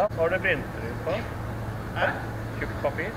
Hva har du printet ut på? Hæ? Tjukt papir?